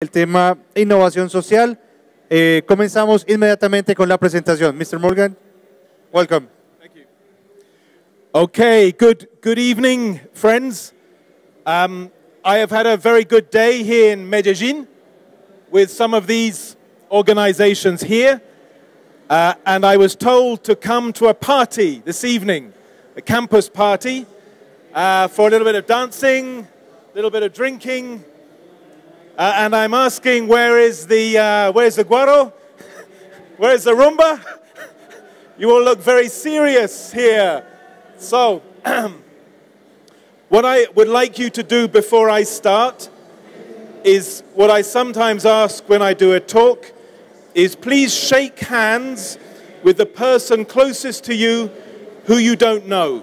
el tema innovación social. Eh, comenzamos inmediatamente con la presentación. Mr. Mulgan, welcome. Thank you. Okay, good, good evening, friends. Um, I have had a very good day here in Medellin with some of these organizations here. Uh, and I was told to come to a party this evening, a campus party, uh, for a little bit of dancing, a little bit of drinking, uh, and I'm asking, where is the, uh, where's the guaro? where's the rumba? you all look very serious here. So, what I would like you to do before I start is what I sometimes ask when I do a talk is please shake hands with the person closest to you who you don't know.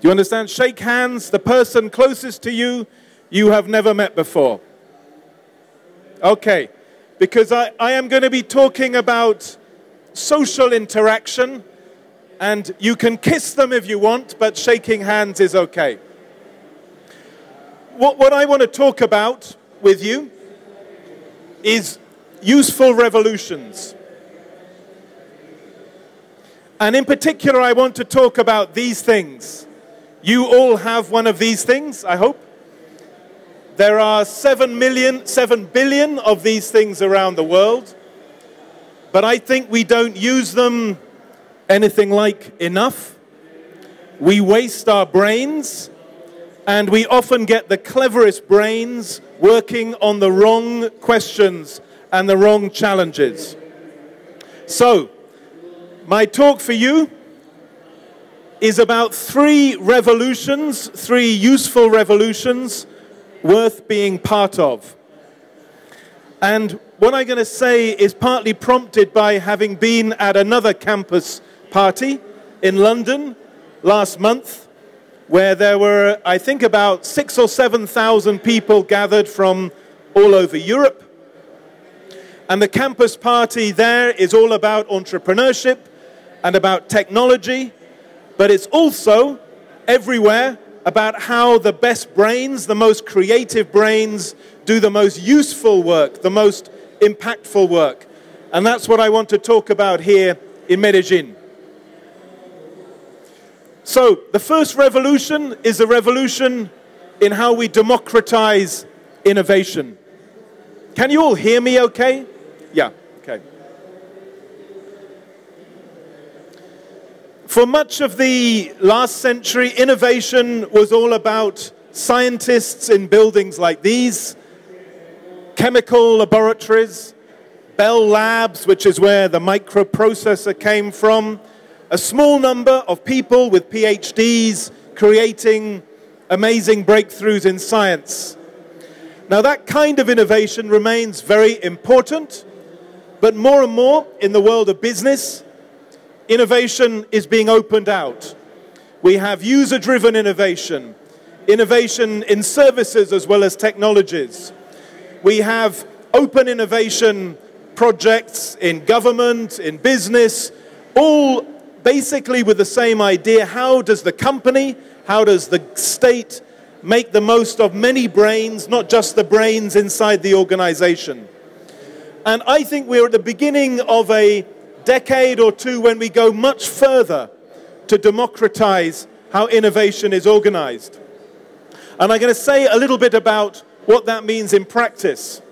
Do you understand? Shake hands, the person closest to you you have never met before. Okay, because I, I am going to be talking about social interaction, and you can kiss them if you want, but shaking hands is okay. What, what I want to talk about with you is useful revolutions. And in particular, I want to talk about these things. You all have one of these things, I hope. There are 7 million, 7 billion of these things around the world, but I think we don't use them anything like enough. We waste our brains, and we often get the cleverest brains working on the wrong questions and the wrong challenges. So, my talk for you is about three revolutions, three useful revolutions worth being part of. And what I'm going to say is partly prompted by having been at another campus party in London last month, where there were, I think, about six or 7,000 people gathered from all over Europe. And the campus party there is all about entrepreneurship and about technology, but it's also everywhere about how the best brains, the most creative brains, do the most useful work, the most impactful work. And that's what I want to talk about here in Medellin. So, the first revolution is a revolution in how we democratize innovation. Can you all hear me okay? Yeah, okay. For much of the last century, innovation was all about scientists in buildings like these, chemical laboratories, Bell Labs, which is where the microprocessor came from, a small number of people with PhDs creating amazing breakthroughs in science. Now, that kind of innovation remains very important, but more and more in the world of business, innovation is being opened out. We have user driven innovation, innovation in services as well as technologies. We have open innovation projects in government, in business, all basically with the same idea how does the company, how does the state make the most of many brains, not just the brains inside the organization. And I think we're at the beginning of a decade or two when we go much further to democratize how innovation is organized. And I'm going to say a little bit about what that means in practice.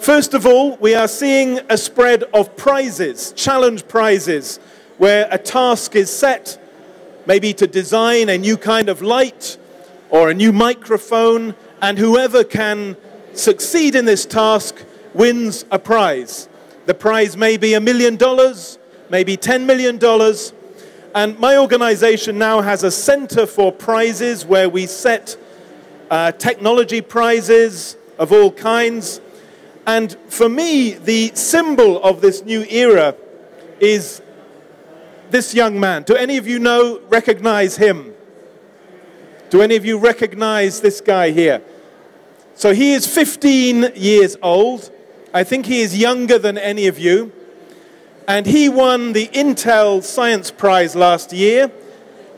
First of all, we are seeing a spread of prizes, challenge prizes, where a task is set, maybe to design a new kind of light or a new microphone, and whoever can succeed in this task wins a prize. The prize may be a million dollars, maybe $10 million. And my organization now has a center for prizes where we set uh, technology prizes of all kinds. And for me, the symbol of this new era is this young man. Do any of you know, recognize him? Do any of you recognize this guy here? So he is 15 years old. I think he is younger than any of you. And he won the Intel Science Prize last year,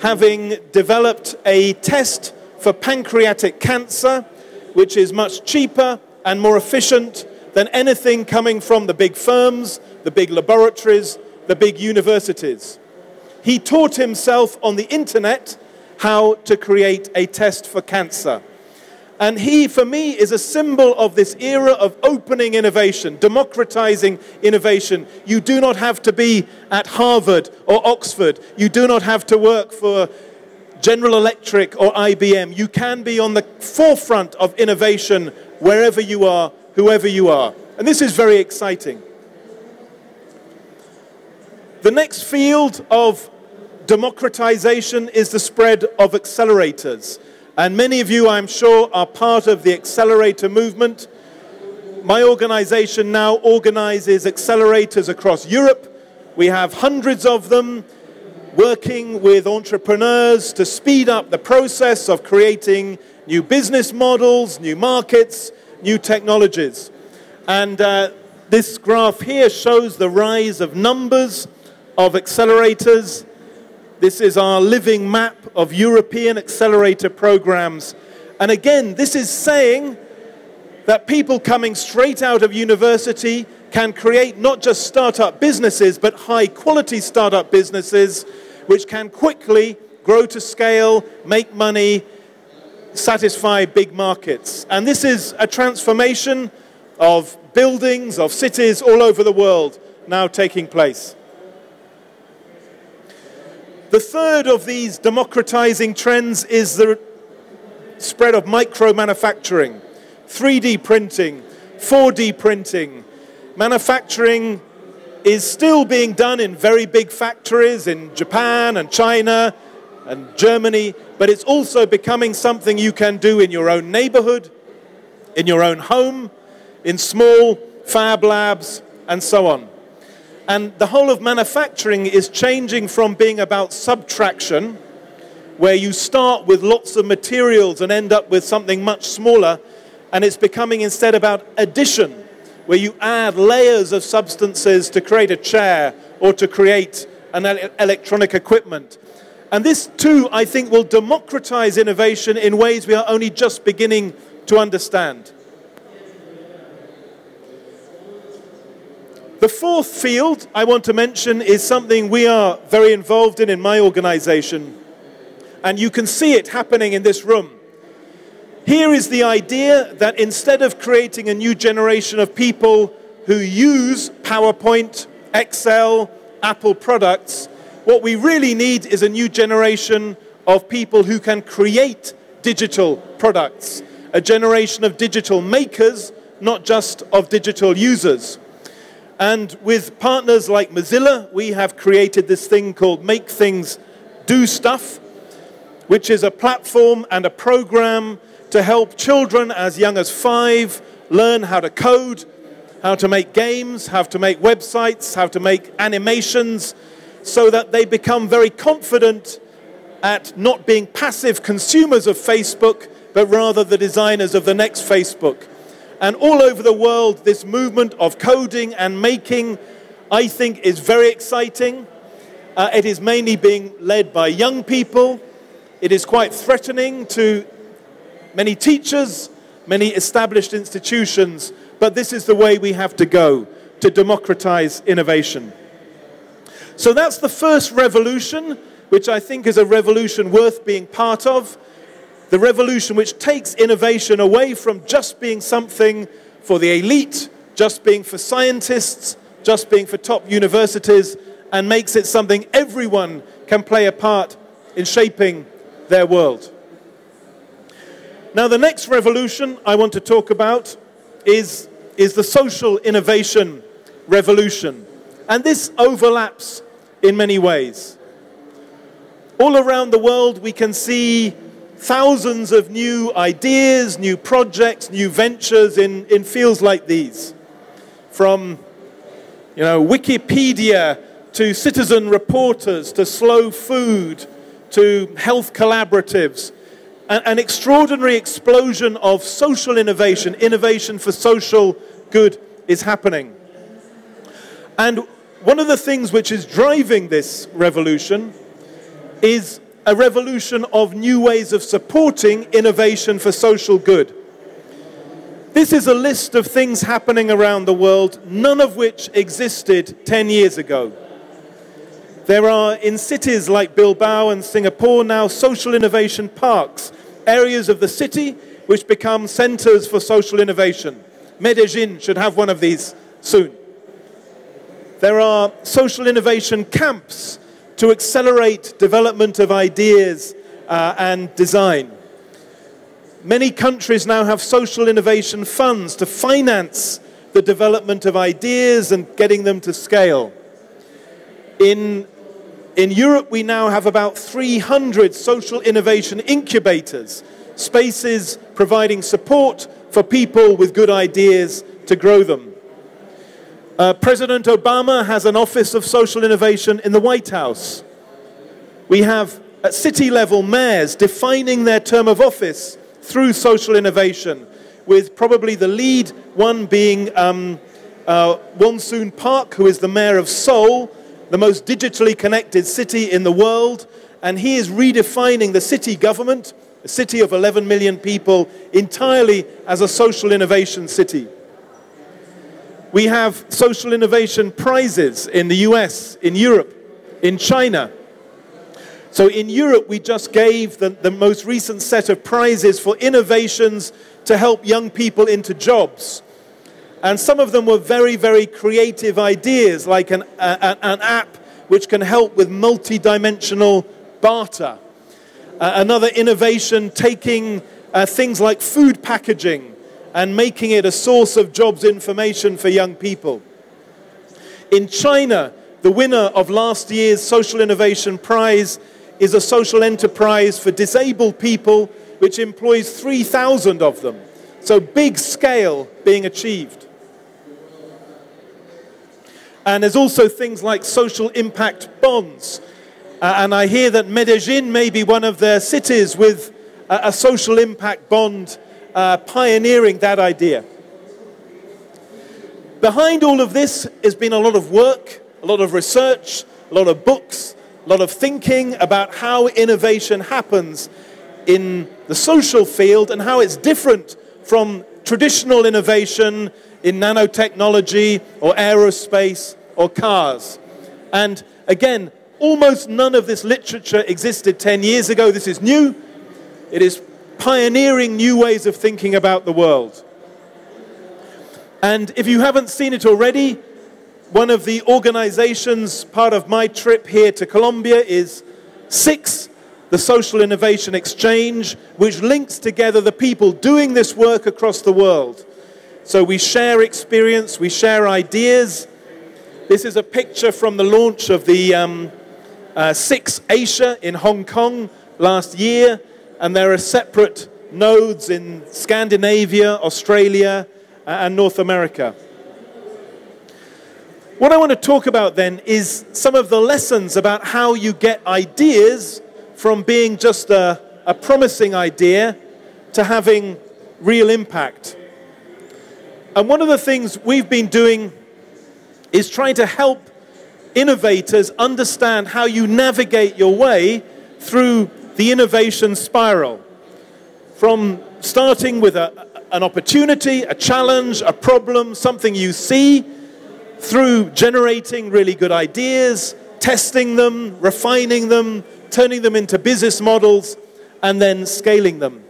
having developed a test for pancreatic cancer which is much cheaper and more efficient than anything coming from the big firms, the big laboratories, the big universities. He taught himself on the internet how to create a test for cancer. And he, for me, is a symbol of this era of opening innovation, democratizing innovation. You do not have to be at Harvard or Oxford. You do not have to work for General Electric or IBM. You can be on the forefront of innovation wherever you are, whoever you are. And this is very exciting. The next field of democratization is the spread of accelerators. And many of you, I'm sure, are part of the accelerator movement. My organization now organizes accelerators across Europe. We have hundreds of them working with entrepreneurs to speed up the process of creating new business models, new markets, new technologies. And uh, this graph here shows the rise of numbers of accelerators this is our living map of European accelerator programs. And again, this is saying that people coming straight out of university can create not just startup businesses, but high quality startup businesses which can quickly grow to scale, make money, satisfy big markets. And this is a transformation of buildings, of cities all over the world now taking place. The third of these democratizing trends is the spread of micro manufacturing, 3D printing, 4D printing. Manufacturing is still being done in very big factories in Japan and China and Germany, but it's also becoming something you can do in your own neighborhood, in your own home, in small fab labs, and so on. And the whole of manufacturing is changing from being about subtraction, where you start with lots of materials and end up with something much smaller, and it's becoming instead about addition, where you add layers of substances to create a chair or to create an electronic equipment. And this too, I think, will democratize innovation in ways we are only just beginning to understand. The fourth field I want to mention is something we are very involved in in my organization, and you can see it happening in this room. Here is the idea that instead of creating a new generation of people who use PowerPoint, Excel, Apple products, what we really need is a new generation of people who can create digital products, a generation of digital makers, not just of digital users. And with partners like Mozilla, we have created this thing called Make Things Do Stuff, which is a platform and a program to help children as young as five learn how to code, how to make games, how to make websites, how to make animations, so that they become very confident at not being passive consumers of Facebook, but rather the designers of the next Facebook. And all over the world, this movement of coding and making, I think, is very exciting. Uh, it is mainly being led by young people. It is quite threatening to many teachers, many established institutions, but this is the way we have to go to democratize innovation. So that's the first revolution, which I think is a revolution worth being part of the revolution which takes innovation away from just being something for the elite, just being for scientists, just being for top universities, and makes it something everyone can play a part in shaping their world. Now, the next revolution I want to talk about is, is the social innovation revolution. And this overlaps in many ways. All around the world, we can see thousands of new ideas, new projects, new ventures in, in fields like these. From you know, Wikipedia to citizen reporters to slow food to health collaboratives. An, an extraordinary explosion of social innovation, innovation for social good is happening. And one of the things which is driving this revolution is a revolution of new ways of supporting innovation for social good. This is a list of things happening around the world, none of which existed 10 years ago. There are in cities like Bilbao and Singapore now social innovation parks, areas of the city which become centers for social innovation. Medellin should have one of these soon. There are social innovation camps to accelerate development of ideas uh, and design. Many countries now have social innovation funds to finance the development of ideas and getting them to scale. In, in Europe, we now have about 300 social innovation incubators, spaces providing support for people with good ideas to grow them. Uh, President Obama has an Office of Social Innovation in the White House. We have at city level mayors defining their term of office through social innovation, with probably the lead one being um, uh, Won Soon Park, who is the mayor of Seoul, the most digitally connected city in the world, and he is redefining the city government, a city of 11 million people, entirely as a social innovation city. We have social innovation prizes in the US, in Europe, in China. So in Europe, we just gave the, the most recent set of prizes for innovations to help young people into jobs. And some of them were very, very creative ideas, like an, an app which can help with multi-dimensional barter. Uh, another innovation taking uh, things like food packaging and making it a source of jobs information for young people. In China, the winner of last year's Social Innovation Prize is a social enterprise for disabled people which employs 3,000 of them. So big scale being achieved. And there's also things like social impact bonds. Uh, and I hear that Medellin may be one of their cities with a, a social impact bond uh, pioneering that idea. Behind all of this has been a lot of work, a lot of research, a lot of books, a lot of thinking about how innovation happens in the social field and how it's different from traditional innovation in nanotechnology or aerospace or cars. And again, almost none of this literature existed 10 years ago. This is new. It is pioneering new ways of thinking about the world. And if you haven't seen it already, one of the organizations part of my trip here to Colombia is SIX, the Social Innovation Exchange, which links together the people doing this work across the world. So we share experience, we share ideas. This is a picture from the launch of the um, uh, SIX Asia in Hong Kong last year and there are separate nodes in Scandinavia, Australia, and North America. What I want to talk about then is some of the lessons about how you get ideas from being just a, a promising idea to having real impact. And one of the things we've been doing is trying to help innovators understand how you navigate your way through the innovation spiral. From starting with a, an opportunity, a challenge, a problem, something you see, through generating really good ideas, testing them, refining them, turning them into business models, and then scaling them.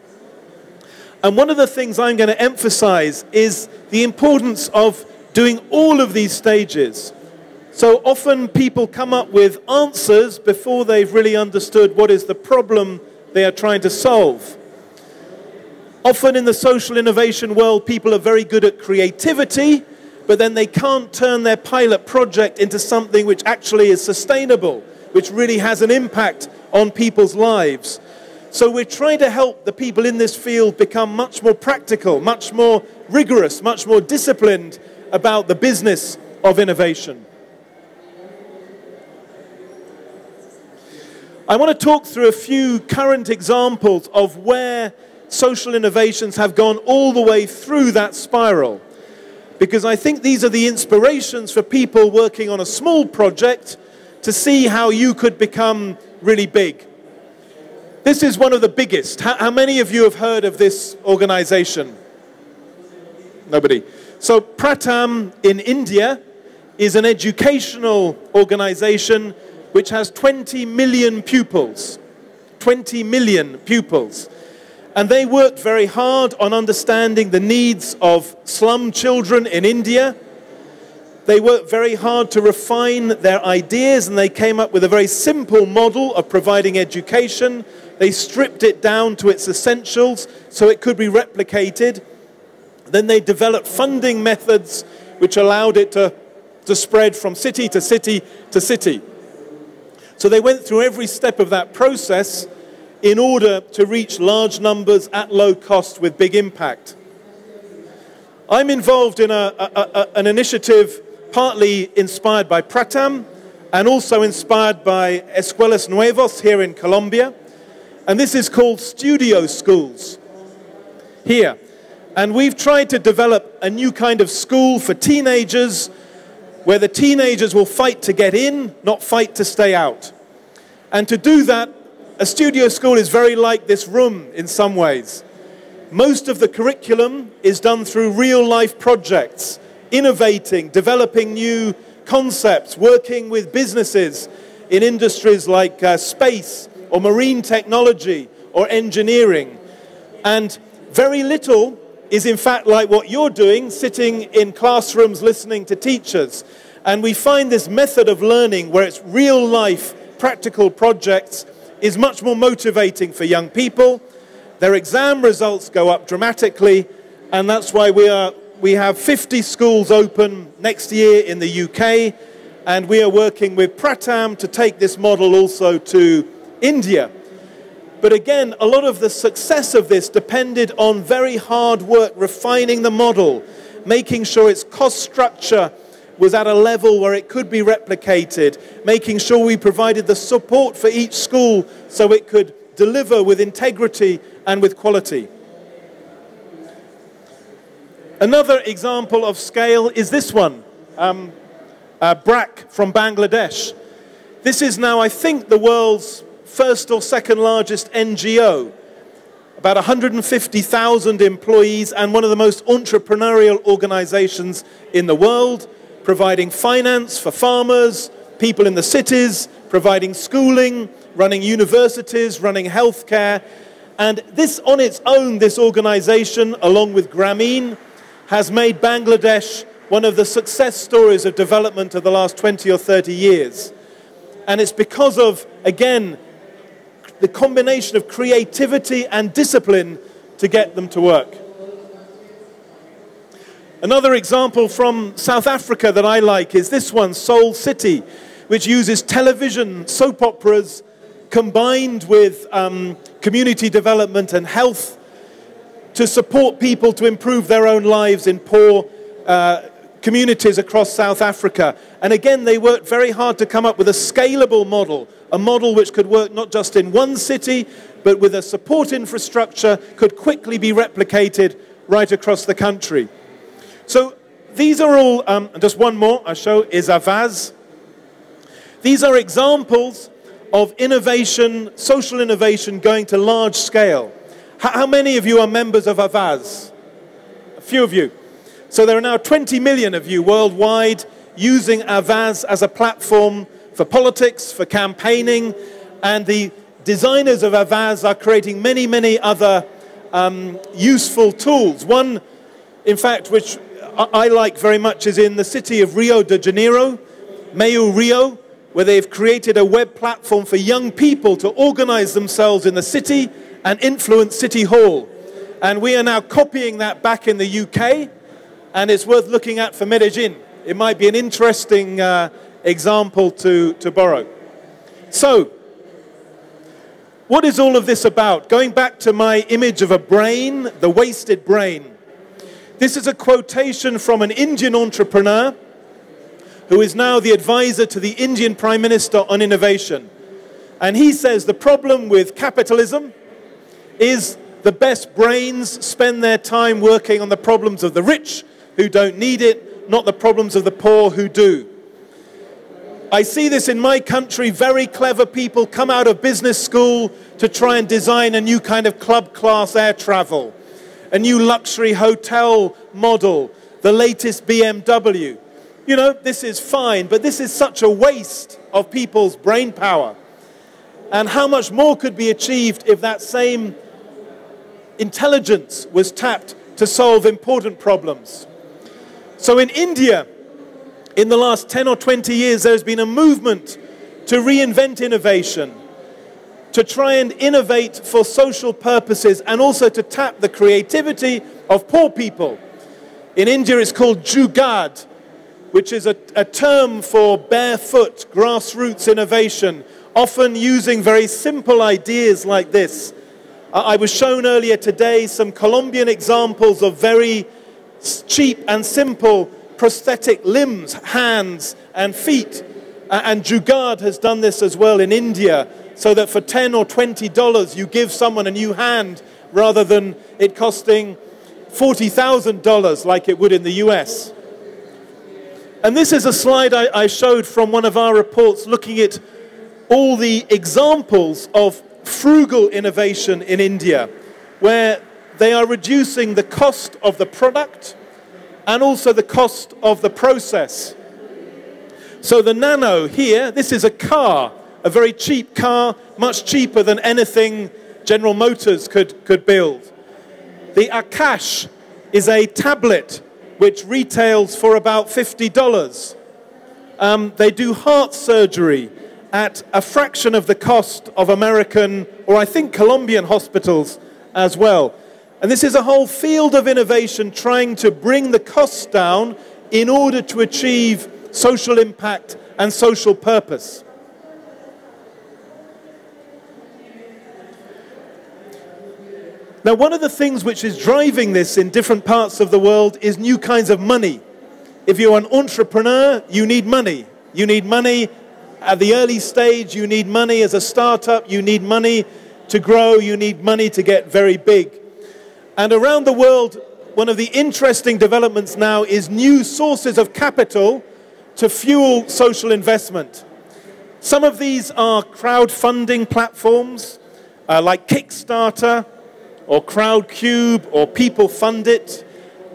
And one of the things I'm going to emphasize is the importance of doing all of these stages so often people come up with answers before they've really understood what is the problem they are trying to solve. Often in the social innovation world, people are very good at creativity, but then they can't turn their pilot project into something which actually is sustainable, which really has an impact on people's lives. So we're trying to help the people in this field become much more practical, much more rigorous, much more disciplined about the business of innovation. I want to talk through a few current examples of where social innovations have gone all the way through that spiral. Because I think these are the inspirations for people working on a small project to see how you could become really big. This is one of the biggest. How, how many of you have heard of this organization? Nobody. So Pratham in India is an educational organization which has 20 million pupils. 20 million pupils. And they worked very hard on understanding the needs of slum children in India. They worked very hard to refine their ideas and they came up with a very simple model of providing education. They stripped it down to its essentials so it could be replicated. Then they developed funding methods which allowed it to, to spread from city to city to city. So they went through every step of that process in order to reach large numbers at low cost with big impact. I'm involved in a, a, a, an initiative partly inspired by Pratham and also inspired by Escuelas Nuevos here in Colombia. And this is called Studio Schools here. And we've tried to develop a new kind of school for teenagers where the teenagers will fight to get in, not fight to stay out. And to do that, a studio school is very like this room in some ways. Most of the curriculum is done through real life projects, innovating, developing new concepts, working with businesses in industries like uh, space or marine technology or engineering. And very little is in fact like what you're doing, sitting in classrooms listening to teachers. And we find this method of learning where it's real life, practical projects is much more motivating for young people. Their exam results go up dramatically, and that's why we, are, we have 50 schools open next year in the UK, and we are working with Pratham to take this model also to India. But again, a lot of the success of this depended on very hard work, refining the model, making sure its cost structure was at a level where it could be replicated, making sure we provided the support for each school so it could deliver with integrity and with quality. Another example of scale is this one, um, uh, BRAC from Bangladesh. This is now, I think, the world's first or second largest NGO. About 150,000 employees and one of the most entrepreneurial organizations in the world providing finance for farmers, people in the cities, providing schooling, running universities, running healthcare. And this on its own, this organization, along with Grameen, has made Bangladesh one of the success stories of development of the last 20 or 30 years. And it's because of, again, the combination of creativity and discipline to get them to work. Another example from South Africa that I like is this one, Soul City, which uses television soap operas combined with um, community development and health to support people to improve their own lives in poor uh, communities across South Africa. And again, they worked very hard to come up with a scalable model, a model which could work not just in one city, but with a support infrastructure could quickly be replicated right across the country. So these are all, um, just one more I show is Avaaz. These are examples of innovation, social innovation going to large scale. How, how many of you are members of Avaaz? A few of you. So there are now 20 million of you worldwide using Avaaz as a platform for politics, for campaigning, and the designers of Avaaz are creating many, many other um, useful tools. One, in fact, which I like very much is in the city of Rio de Janeiro, Meu Rio, where they've created a web platform for young people to organize themselves in the city and influence City Hall. And we are now copying that back in the UK, and it's worth looking at for Medellin. It might be an interesting uh, example to, to borrow. So, what is all of this about? Going back to my image of a brain, the wasted brain. This is a quotation from an Indian entrepreneur who is now the advisor to the Indian Prime Minister on innovation. And he says the problem with capitalism is the best brains spend their time working on the problems of the rich who don't need it, not the problems of the poor who do. I see this in my country. Very clever people come out of business school to try and design a new kind of club class air travel a new luxury hotel model, the latest BMW. You know, this is fine, but this is such a waste of people's brain power. And how much more could be achieved if that same intelligence was tapped to solve important problems? So in India, in the last 10 or 20 years, there's been a movement to reinvent innovation, to try and innovate for social purposes, and also to tap the creativity of poor people. In India, it's called Jugaad, which is a, a term for barefoot grassroots innovation, often using very simple ideas like this. I was shown earlier today some Colombian examples of very cheap and simple prosthetic limbs, hands and feet. And Jugaad has done this as well in India, so that for 10 or 20 dollars you give someone a new hand rather than it costing $40,000 like it would in the US. And this is a slide I, I showed from one of our reports looking at all the examples of frugal innovation in India, where they are reducing the cost of the product and also the cost of the process. So the Nano here, this is a car, a very cheap car, much cheaper than anything General Motors could, could build. The Akash is a tablet which retails for about $50. Um, they do heart surgery at a fraction of the cost of American, or I think Colombian hospitals as well. And this is a whole field of innovation trying to bring the costs down in order to achieve social impact and social purpose. Now, one of the things which is driving this in different parts of the world is new kinds of money. If you're an entrepreneur, you need money. You need money at the early stage, you need money as a startup, you need money to grow, you need money to get very big. And around the world, one of the interesting developments now is new sources of capital to fuel social investment. Some of these are crowdfunding platforms uh, like Kickstarter or Crowdcube or People Fund It.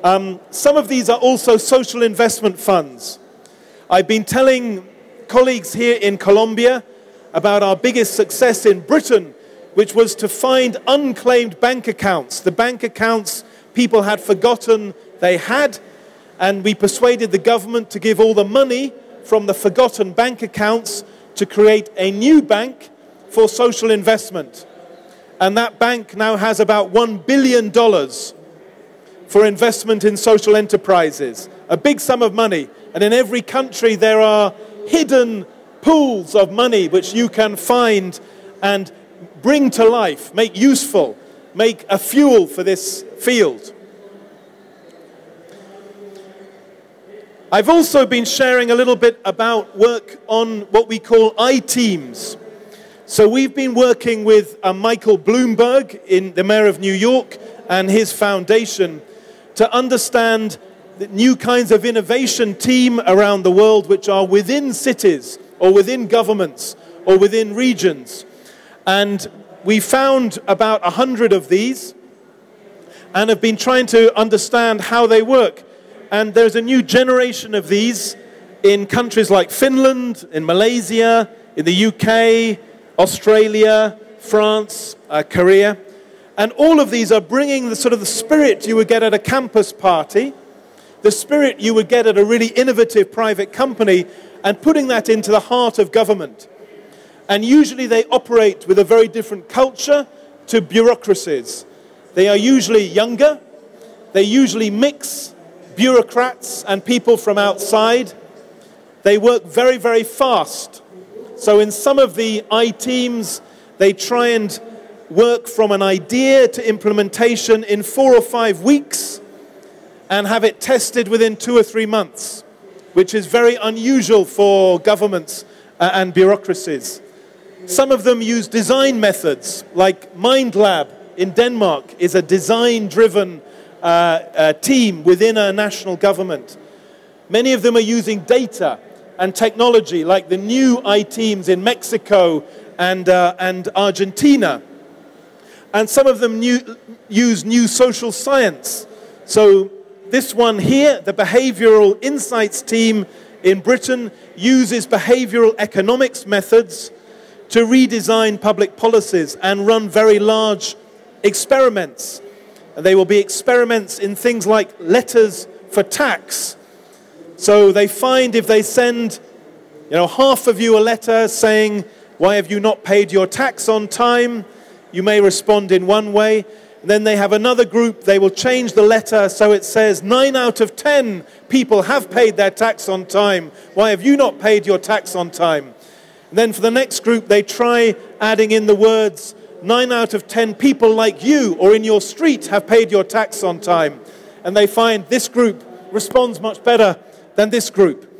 Um, some of these are also social investment funds. I've been telling colleagues here in Colombia about our biggest success in Britain which was to find unclaimed bank accounts, the bank accounts people had forgotten they had, and we persuaded the government to give all the money from the forgotten bank accounts to create a new bank for social investment. And that bank now has about $1 billion for investment in social enterprises, a big sum of money. And in every country, there are hidden pools of money which you can find and bring to life, make useful, make a fuel for this field. I've also been sharing a little bit about work on what we call I-teams. So we've been working with uh, Michael Bloomberg, in the mayor of New York, and his foundation to understand new kinds of innovation team around the world which are within cities or within governments or within regions and we found about 100 of these and have been trying to understand how they work. And there's a new generation of these in countries like Finland, in Malaysia, in the UK, Australia, France, uh, Korea. And all of these are bringing the sort of the spirit you would get at a campus party, the spirit you would get at a really innovative private company, and putting that into the heart of government. And usually they operate with a very different culture to bureaucracies. They are usually younger. They usually mix bureaucrats and people from outside. They work very, very fast. So in some of the I-teams, they try and work from an idea to implementation in four or five weeks and have it tested within two or three months, which is very unusual for governments uh, and bureaucracies. Some of them use design methods, like MindLab in Denmark is a design-driven uh, uh, team within a national government. Many of them are using data and technology, like the new I-teams in Mexico and, uh, and Argentina. and some of them new, use new social science. So this one here, the Behavioral Insights team in Britain, uses behavioral economics methods to redesign public policies and run very large experiments. And they will be experiments in things like letters for tax. So they find if they send, you know, half of you a letter saying, why have you not paid your tax on time? You may respond in one way. And Then they have another group, they will change the letter so it says 9 out of 10 people have paid their tax on time. Why have you not paid your tax on time? Then for the next group, they try adding in the words 9 out of 10 people like you or in your street have paid your tax on time. And they find this group responds much better than this group.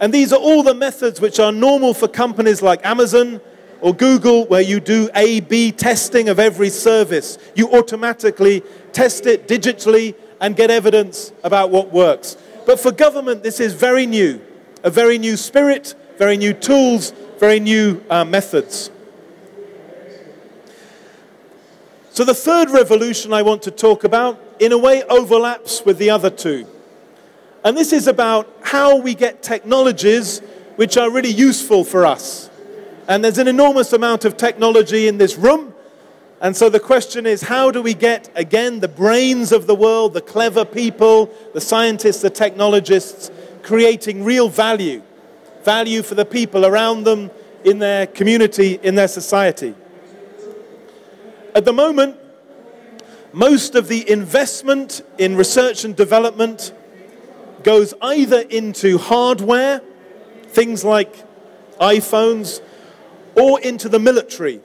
And these are all the methods which are normal for companies like Amazon, or Google, where you do A B testing of every service. You automatically test it digitally and get evidence about what works. But for government, this is very new a very new spirit, very new tools, very new uh, methods. So, the third revolution I want to talk about, in a way, overlaps with the other two. And this is about how we get technologies which are really useful for us. And there's an enormous amount of technology in this room. And so the question is how do we get, again, the brains of the world, the clever people, the scientists, the technologists, creating real value? Value for the people around them, in their community, in their society. At the moment, most of the investment in research and development goes either into hardware, things like iPhones, or into the military.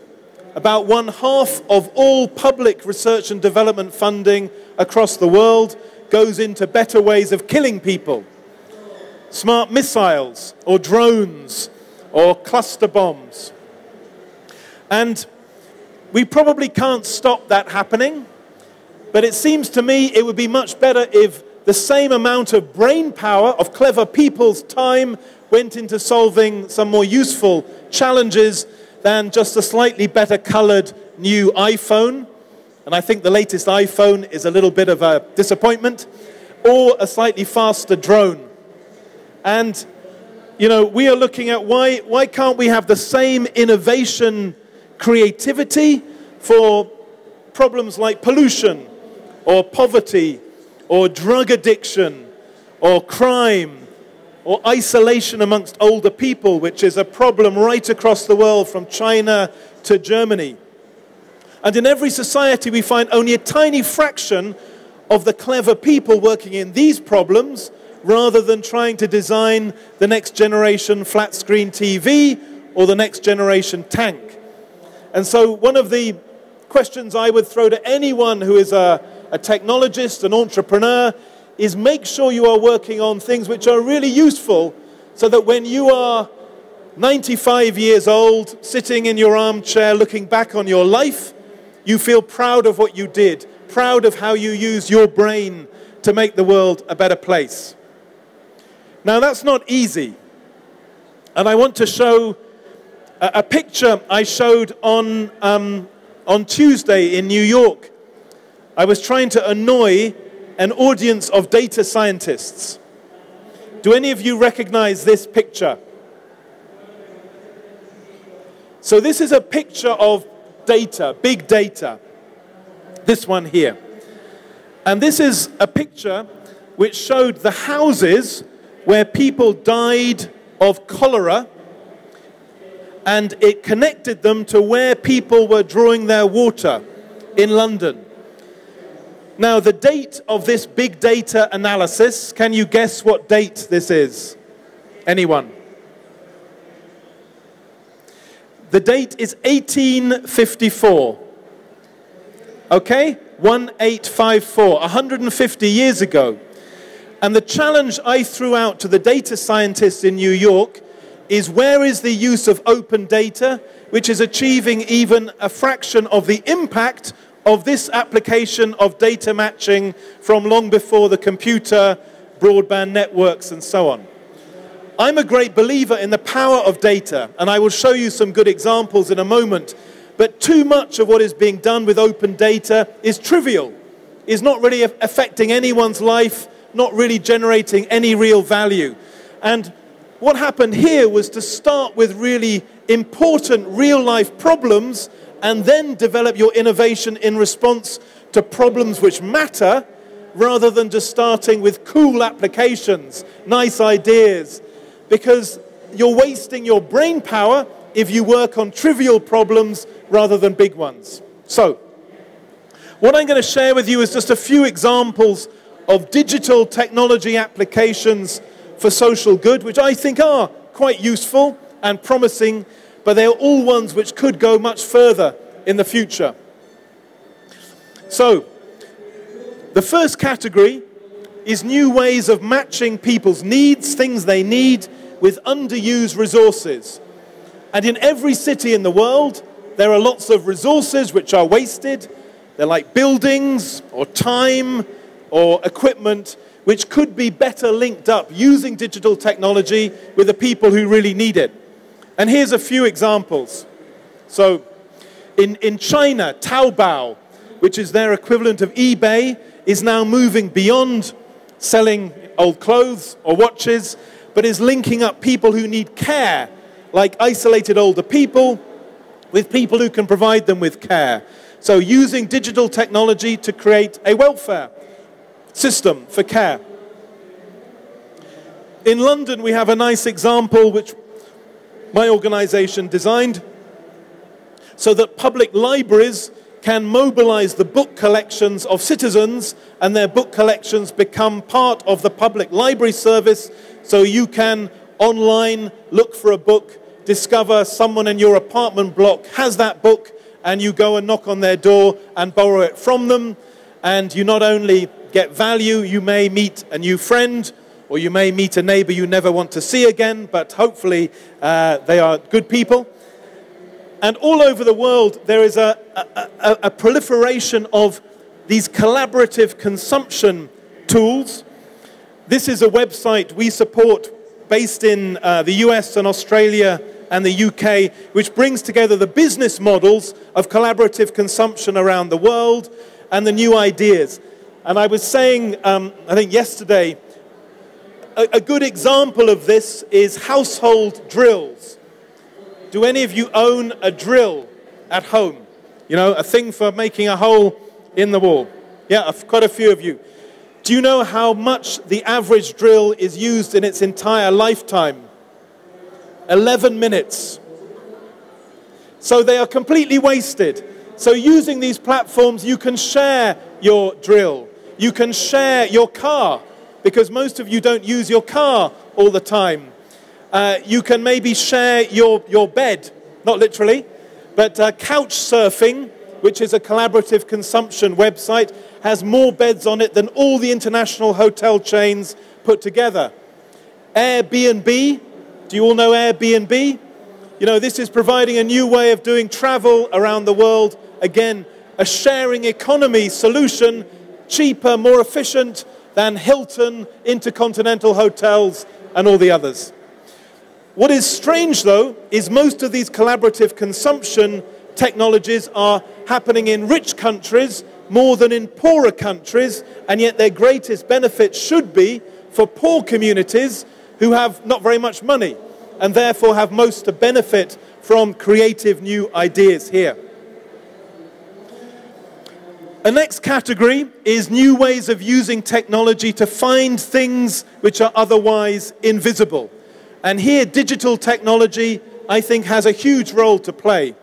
About one half of all public research and development funding across the world goes into better ways of killing people. Smart missiles, or drones, or cluster bombs. And we probably can't stop that happening, but it seems to me it would be much better if the same amount of brain power, of clever people's time, went into solving some more useful challenges than just a slightly better colored new iPhone. And I think the latest iPhone is a little bit of a disappointment, or a slightly faster drone. And, you know, we are looking at why, why can't we have the same innovation creativity for problems like pollution, or poverty, or drug addiction, or crime, or isolation amongst older people, which is a problem right across the world from China to Germany. And in every society, we find only a tiny fraction of the clever people working in these problems rather than trying to design the next generation flat screen TV or the next generation tank. And so, one of the questions I would throw to anyone who is a, a technologist, an entrepreneur, is make sure you are working on things which are really useful so that when you are 95 years old, sitting in your armchair looking back on your life, you feel proud of what you did, proud of how you used your brain to make the world a better place. Now, that's not easy. And I want to show a, a picture I showed on, um, on Tuesday in New York. I was trying to annoy an audience of data scientists. Do any of you recognize this picture? So, this is a picture of data, big data. This one here. And this is a picture which showed the houses where people died of cholera and it connected them to where people were drawing their water in London. Now, the date of this big data analysis, can you guess what date this is? Anyone? The date is 1854. Okay? 1854, 150 years ago. And the challenge I threw out to the data scientists in New York is where is the use of open data, which is achieving even a fraction of the impact of this application of data matching from long before the computer, broadband networks, and so on. I'm a great believer in the power of data, and I will show you some good examples in a moment. But too much of what is being done with open data is trivial, is not really affecting anyone's life, not really generating any real value. And what happened here was to start with really important real life problems and then develop your innovation in response to problems which matter rather than just starting with cool applications, nice ideas, because you're wasting your brain power if you work on trivial problems rather than big ones. So, what I'm going to share with you is just a few examples of digital technology applications for social good, which I think are quite useful and promising, but they're all ones which could go much further in the future. So, the first category is new ways of matching people's needs, things they need, with underused resources. And in every city in the world, there are lots of resources which are wasted. They're like buildings or time or equipment which could be better linked up using digital technology with the people who really need it. And here's a few examples. So, in, in China, Taobao, which is their equivalent of eBay, is now moving beyond selling old clothes or watches, but is linking up people who need care, like isolated older people, with people who can provide them with care. So, using digital technology to create a welfare system for care. In London, we have a nice example which my organization designed so that public libraries can mobilize the book collections of citizens and their book collections become part of the public library service so you can online look for a book, discover someone in your apartment block has that book and you go and knock on their door and borrow it from them and you not only get value, you may meet a new friend or you may meet a neighbor you never want to see again, but hopefully uh, they are good people. And all over the world, there is a, a, a, a proliferation of these collaborative consumption tools. This is a website we support based in uh, the US and Australia and the UK, which brings together the business models of collaborative consumption around the world and the new ideas. And I was saying, um, I think yesterday, a, a good example of this is household drills. Do any of you own a drill at home? You know, a thing for making a hole in the wall. Yeah, quite a few of you. Do you know how much the average drill is used in its entire lifetime? 11 minutes. So they are completely wasted. So using these platforms, you can share your drill. You can share your car, because most of you don't use your car all the time. Uh, you can maybe share your, your bed, not literally, but uh, couch surfing, which is a collaborative consumption website, has more beds on it than all the international hotel chains put together. Airbnb, do you all know Airbnb? You know, this is providing a new way of doing travel around the world. Again, a sharing economy solution, cheaper, more efficient than Hilton, Intercontinental Hotels, and all the others. What is strange, though, is most of these collaborative consumption technologies are happening in rich countries more than in poorer countries, and yet their greatest benefit should be for poor communities who have not very much money and therefore have most to benefit from creative new ideas here. The next category is new ways of using technology to find things which are otherwise invisible. And here, digital technology, I think, has a huge role to play.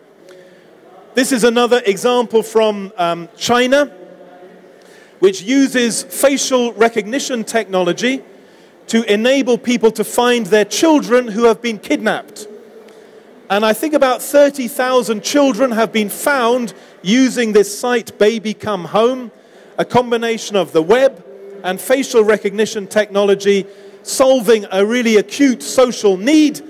This is another example from um, China, which uses facial recognition technology to enable people to find their children who have been kidnapped. And I think about 30,000 children have been found using this site, Baby Come Home, a combination of the web and facial recognition technology solving a really acute social need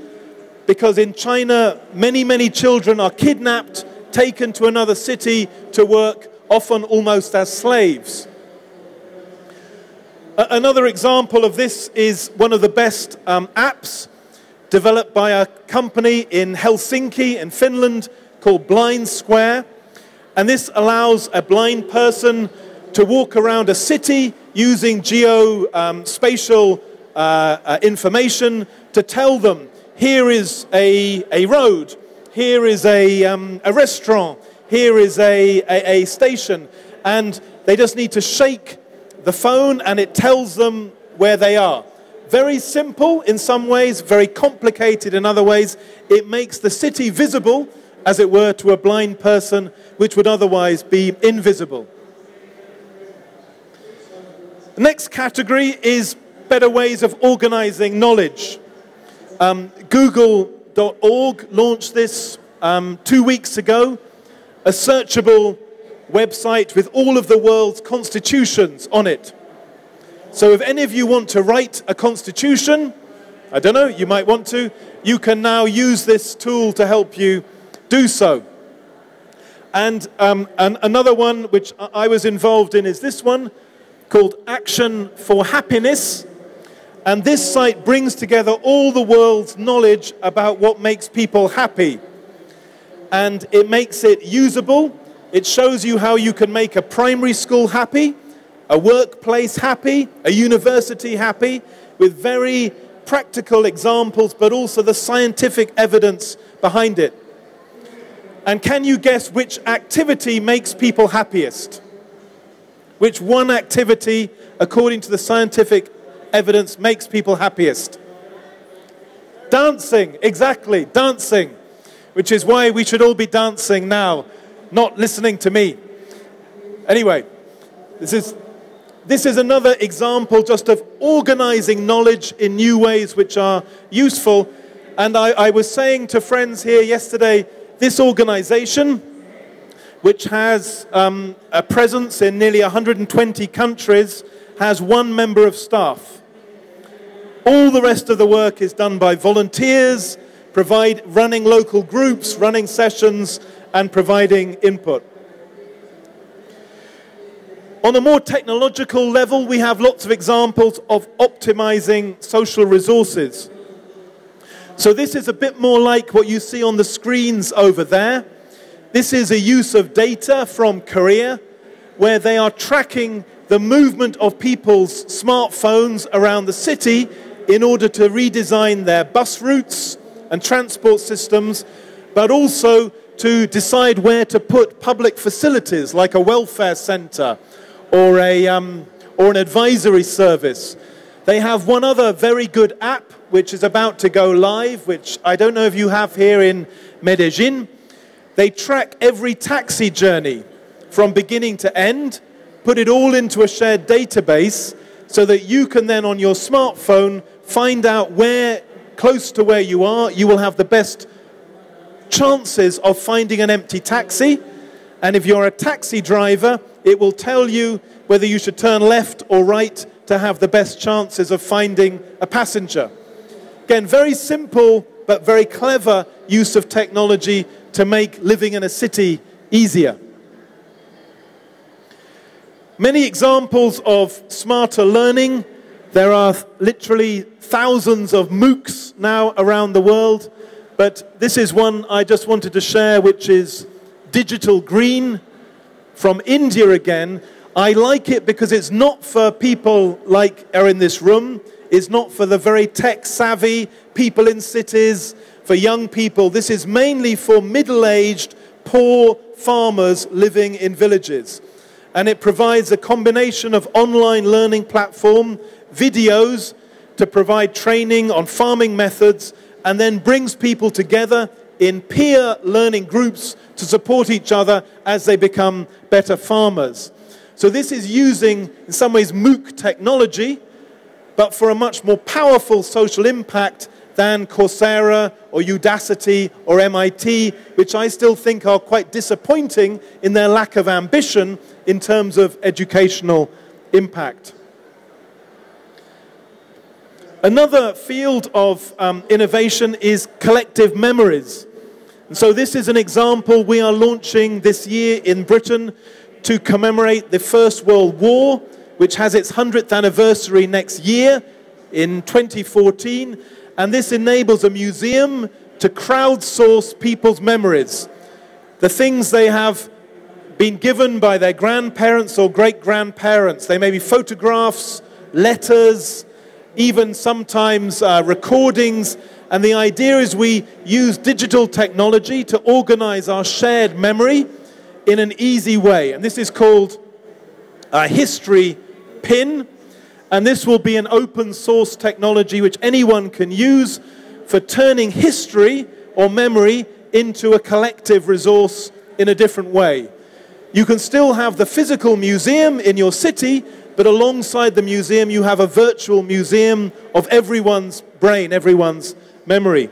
because in China, many, many children are kidnapped, taken to another city to work, often almost as slaves. Another example of this is one of the best um, apps developed by a company in Helsinki in Finland called Blind Square. And this allows a blind person to walk around a city using geospatial um, uh, uh, information to tell them here is a, a road, here is a, um, a restaurant, here is a, a, a station. And they just need to shake the phone and it tells them where they are. Very simple in some ways, very complicated in other ways. It makes the city visible, as it were, to a blind person, which would otherwise be invisible. The next category is better ways of organizing knowledge. Um, Google.org launched this um, two weeks ago, a searchable website with all of the world's constitutions on it. So if any of you want to write a constitution, I don't know, you might want to, you can now use this tool to help you do so. And, um, and another one which I was involved in is this one called Action for Happiness. And this site brings together all the world's knowledge about what makes people happy. And it makes it usable. It shows you how you can make a primary school happy a workplace happy, a university happy, with very practical examples, but also the scientific evidence behind it. And can you guess which activity makes people happiest? Which one activity, according to the scientific evidence, makes people happiest? Dancing, exactly, dancing. Which is why we should all be dancing now, not listening to me. Anyway, this is this is another example just of organizing knowledge in new ways which are useful. And I, I was saying to friends here yesterday, this organization, which has um, a presence in nearly 120 countries, has one member of staff. All the rest of the work is done by volunteers, provide, running local groups, running sessions, and providing input. On a more technological level, we have lots of examples of optimizing social resources. So this is a bit more like what you see on the screens over there. This is a use of data from Korea where they are tracking the movement of people's smartphones around the city in order to redesign their bus routes and transport systems, but also to decide where to put public facilities like a welfare center or, a, um, or an advisory service. They have one other very good app which is about to go live, which I don't know if you have here in Medellin. They track every taxi journey from beginning to end, put it all into a shared database so that you can then on your smartphone find out where, close to where you are, you will have the best chances of finding an empty taxi. And if you're a taxi driver, it will tell you whether you should turn left or right to have the best chances of finding a passenger. Again, very simple but very clever use of technology to make living in a city easier. Many examples of smarter learning. There are literally thousands of MOOCs now around the world, but this is one I just wanted to share, which is Digital Green from India again. I like it because it's not for people like are in this room. It's not for the very tech savvy people in cities, for young people. This is mainly for middle aged, poor farmers living in villages. And it provides a combination of online learning platform, videos to provide training on farming methods, and then brings people together in peer learning groups to support each other as they become better farmers. So this is using, in some ways, MOOC technology, but for a much more powerful social impact than Coursera or Udacity or MIT, which I still think are quite disappointing in their lack of ambition in terms of educational impact. Another field of um, innovation is collective memories. And so this is an example we are launching this year in Britain to commemorate the First World War, which has its 100th anniversary next year in 2014. And this enables a museum to crowdsource people's memories. the things they have been given by their grandparents or great grandparents. They may be photographs, letters, even sometimes uh, recordings. And the idea is we use digital technology to organize our shared memory in an easy way. And this is called a history pin. And this will be an open source technology which anyone can use for turning history or memory into a collective resource in a different way. You can still have the physical museum in your city, but alongside the museum, you have a virtual museum of everyone's brain, everyone's memory.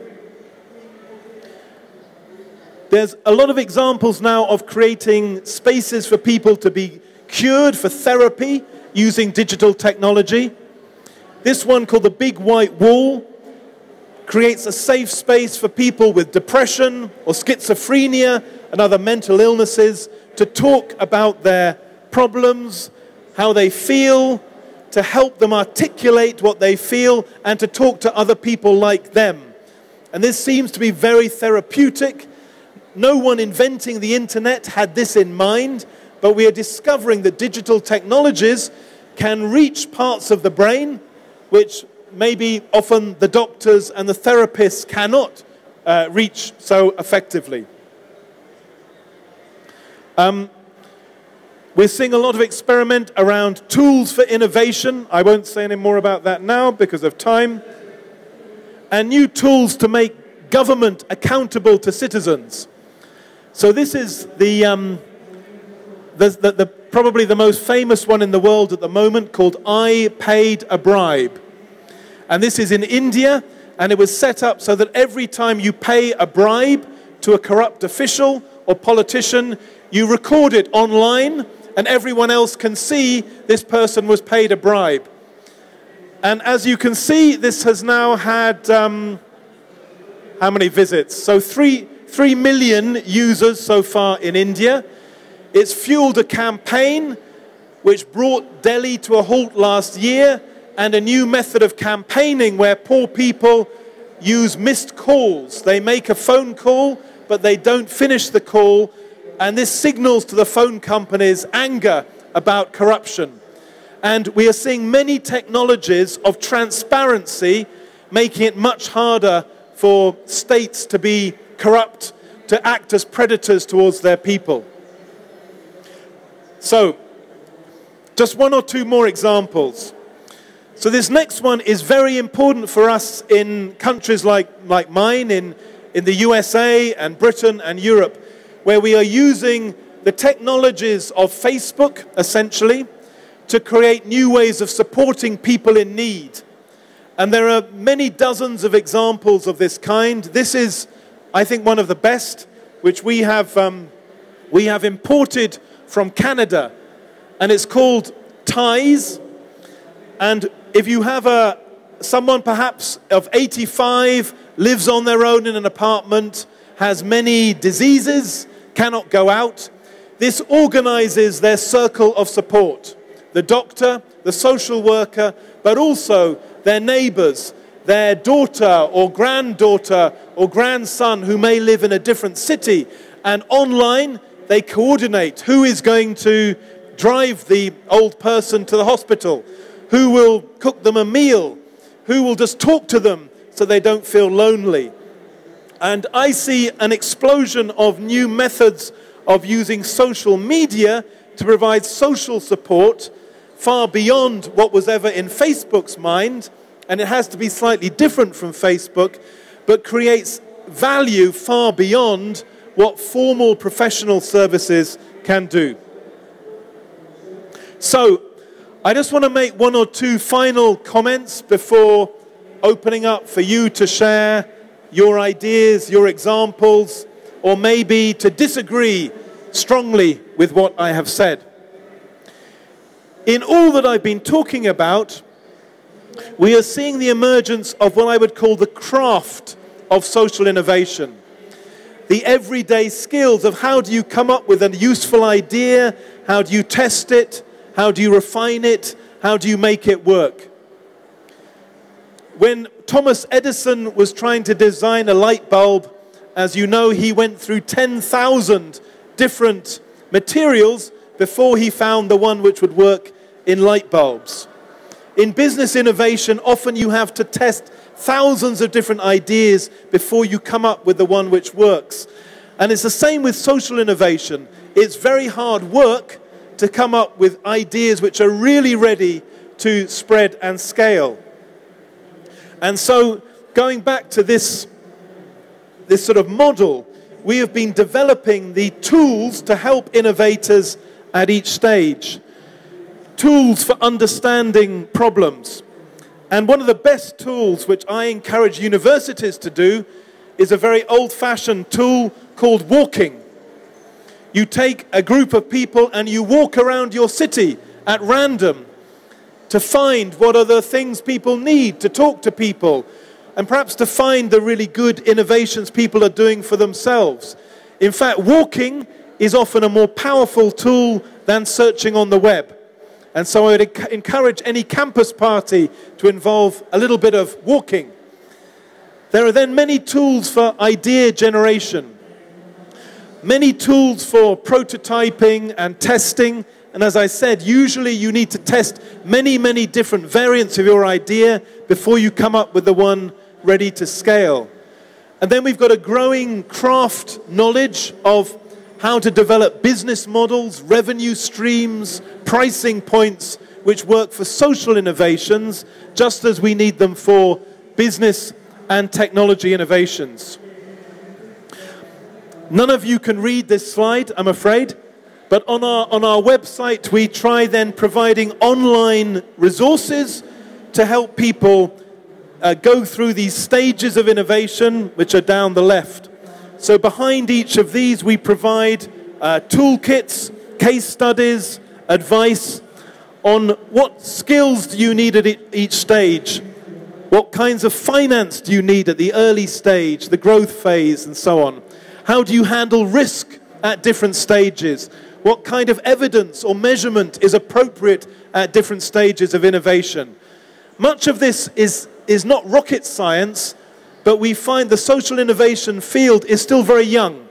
There's a lot of examples now of creating spaces for people to be cured for therapy using digital technology. This one called the Big White Wall creates a safe space for people with depression or schizophrenia and other mental illnesses to talk about their problems, how they feel, to help them articulate what they feel, and to talk to other people like them. And this seems to be very therapeutic. No one inventing the internet had this in mind, but we are discovering that digital technologies can reach parts of the brain which maybe often the doctors and the therapists cannot uh, reach so effectively. Um, we're seeing a lot of experiment around tools for innovation. I won't say any more about that now because of time. And new tools to make government accountable to citizens. So this is the, um, the, the, the, probably the most famous one in the world at the moment called I Paid a Bribe. And this is in India, and it was set up so that every time you pay a bribe to a corrupt official or politician, you record it online, and everyone else can see this person was paid a bribe. And as you can see, this has now had um, how many visits? So, three, three million users so far in India. It's fueled a campaign which brought Delhi to a halt last year and a new method of campaigning where poor people use missed calls. They make a phone call, but they don't finish the call and this signals to the phone companies anger about corruption. And we are seeing many technologies of transparency making it much harder for states to be corrupt, to act as predators towards their people. So, just one or two more examples. So, this next one is very important for us in countries like, like mine, in, in the USA and Britain and Europe where we are using the technologies of Facebook, essentially, to create new ways of supporting people in need. And there are many dozens of examples of this kind. This is, I think, one of the best, which we have, um, we have imported from Canada. And it's called Tyze. And if you have a, someone perhaps of 85, lives on their own in an apartment, has many diseases, cannot go out. This organizes their circle of support the doctor, the social worker, but also their neighbors, their daughter or granddaughter or grandson who may live in a different city. And online, they coordinate who is going to drive the old person to the hospital, who will cook them a meal, who will just talk to them so they don't feel lonely. And I see an explosion of new methods of using social media to provide social support far beyond what was ever in Facebook's mind. And it has to be slightly different from Facebook, but creates value far beyond what formal professional services can do. So, I just want to make one or two final comments before opening up for you to share your ideas, your examples, or maybe to disagree strongly with what I have said. In all that I've been talking about, we are seeing the emergence of what I would call the craft of social innovation. The everyday skills of how do you come up with a useful idea, how do you test it, how do you refine it, how do you make it work. When Thomas Edison was trying to design a light bulb as you know, he went through 10,000 different materials before he found the one which would work in light bulbs. In business innovation, often you have to test thousands of different ideas before you come up with the one which works. And it's the same with social innovation. It's very hard work to come up with ideas which are really ready to spread and scale. And so, going back to this, this sort of model, we have been developing the tools to help innovators at each stage. Tools for understanding problems. And one of the best tools which I encourage universities to do is a very old fashioned tool called walking. You take a group of people and you walk around your city at random to find what are the things people need, to talk to people, and perhaps to find the really good innovations people are doing for themselves. In fact, walking is often a more powerful tool than searching on the web. And so I would encourage any campus party to involve a little bit of walking. There are then many tools for idea generation, many tools for prototyping and testing. And as I said, usually you need to test many, many different variants of your idea before you come up with the one ready to scale. And then we've got a growing craft knowledge of how to develop business models, revenue streams, pricing points which work for social innovations, just as we need them for business and technology innovations. None of you can read this slide, I'm afraid, but on our, on our website, we try then providing online resources to help people uh, go through these stages of innovation, which are down the left. So behind each of these, we provide uh, toolkits, case studies, advice on what skills do you need at each stage, what kinds of finance do you need at the early stage, the growth phase, and so on. How do you handle risk at different stages? What kind of evidence or measurement is appropriate at different stages of innovation? Much of this is, is not rocket science, but we find the social innovation field is still very young.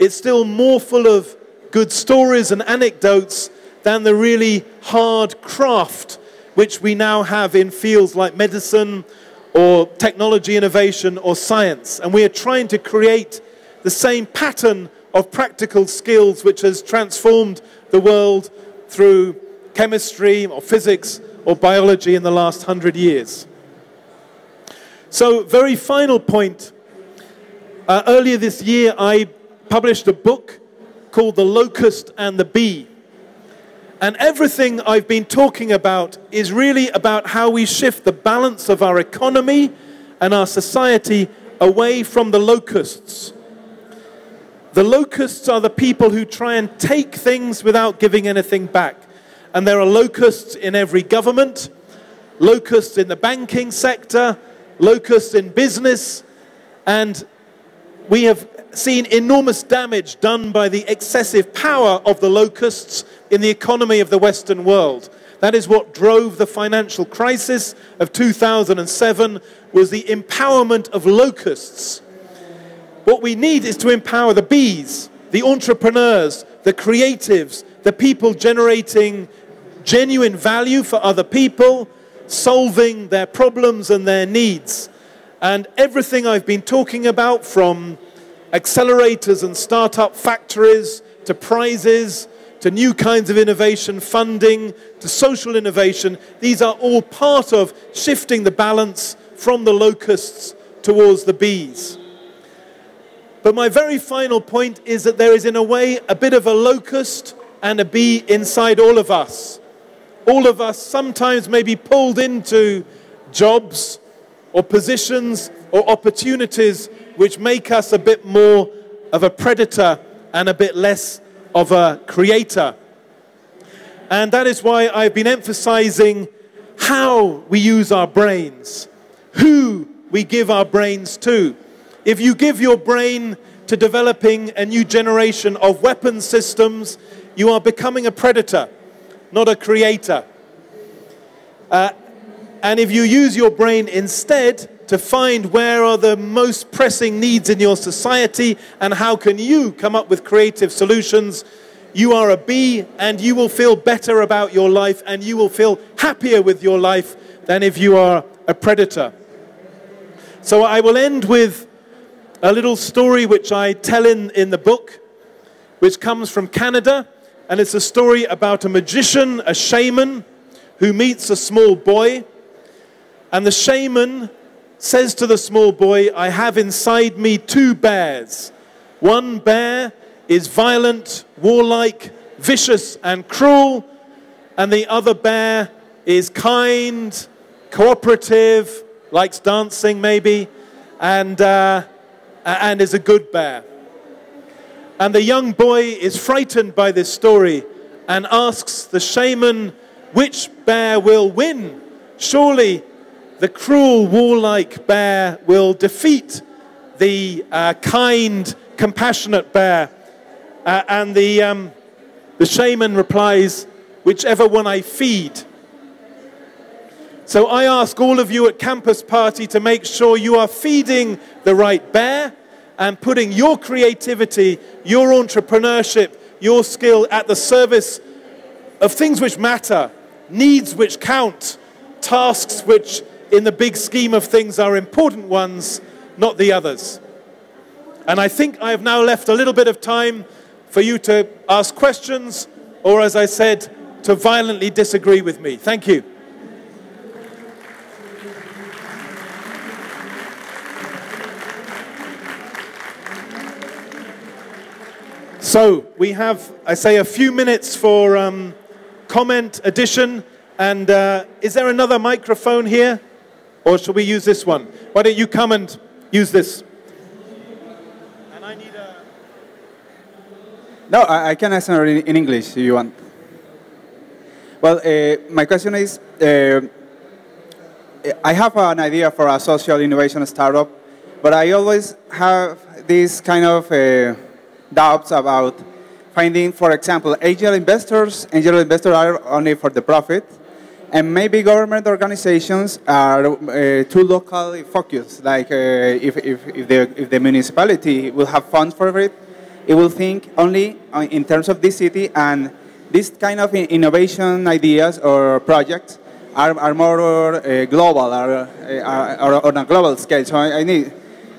It's still more full of good stories and anecdotes than the really hard craft which we now have in fields like medicine or technology innovation or science. And we are trying to create the same pattern of practical skills which has transformed the world through chemistry or physics or biology in the last hundred years. So, very final point. Uh, earlier this year, I published a book called The Locust and the Bee. And everything I've been talking about is really about how we shift the balance of our economy and our society away from the locusts. The locusts are the people who try and take things without giving anything back. And there are locusts in every government, locusts in the banking sector, locusts in business, and we have seen enormous damage done by the excessive power of the locusts in the economy of the Western world. That is what drove the financial crisis of 2007 was the empowerment of locusts. What we need is to empower the bees, the entrepreneurs, the creatives, the people generating genuine value for other people, solving their problems and their needs. And everything I've been talking about, from accelerators and startup factories to prizes to new kinds of innovation funding to social innovation, these are all part of shifting the balance from the locusts towards the bees. But my very final point is that there is, in a way, a bit of a locust and a bee inside all of us all of us sometimes may be pulled into jobs or positions or opportunities which make us a bit more of a predator and a bit less of a creator. And that is why I've been emphasizing how we use our brains, who we give our brains to. If you give your brain to developing a new generation of weapon systems, you are becoming a predator not a creator. Uh, and if you use your brain instead to find where are the most pressing needs in your society and how can you come up with creative solutions. You are a bee and you will feel better about your life and you will feel happier with your life than if you are a predator. So I will end with a little story which I tell in, in the book, which comes from Canada. And it's a story about a magician, a shaman, who meets a small boy. And the shaman says to the small boy, I have inside me two bears. One bear is violent, warlike, vicious, and cruel. And the other bear is kind, cooperative, likes dancing maybe, and, uh, and is a good bear. And the young boy is frightened by this story and asks the shaman, which bear will win? Surely the cruel, warlike bear will defeat the uh, kind, compassionate bear. Uh, and the, um, the shaman replies, whichever one I feed. So I ask all of you at Campus Party to make sure you are feeding the right bear and putting your creativity, your entrepreneurship, your skill at the service of things which matter, needs which count, tasks which, in the big scheme of things, are important ones, not the others. And I think I have now left a little bit of time for you to ask questions or, as I said, to violently disagree with me. Thank you. So we have, I say, a few minutes for um, comment, addition, and uh, is there another microphone here? Or shall we use this one? Why don't you come and use this? And I need a... No, I, I can answer in, in, English if you want. Well, uh, my question is, uh, I have an idea for a social innovation startup, but I always have this kind of uh, doubts about finding, for example, angel investors. Angel investors are only for the profit. And maybe government organizations are uh, too locally focused. Like uh, if, if, if, the, if the municipality will have funds for it, it will think only in terms of this city and this kind of innovation ideas or projects are, are more uh, global, are, uh, are, are, on a global scale. So I, I need